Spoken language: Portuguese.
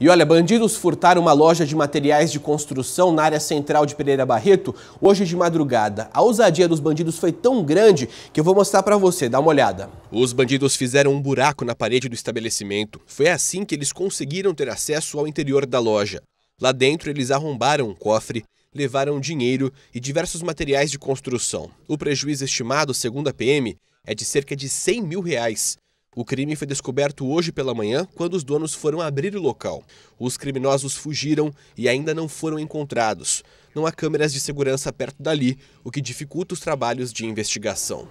E olha, bandidos furtaram uma loja de materiais de construção na área central de Pereira Barreto hoje de madrugada. A ousadia dos bandidos foi tão grande que eu vou mostrar para você, dá uma olhada. Os bandidos fizeram um buraco na parede do estabelecimento. Foi assim que eles conseguiram ter acesso ao interior da loja. Lá dentro, eles arrombaram um cofre, levaram dinheiro e diversos materiais de construção. O prejuízo estimado, segundo a PM, é de cerca de 100 mil reais. O crime foi descoberto hoje pela manhã, quando os donos foram abrir o local. Os criminosos fugiram e ainda não foram encontrados. Não há câmeras de segurança perto dali, o que dificulta os trabalhos de investigação.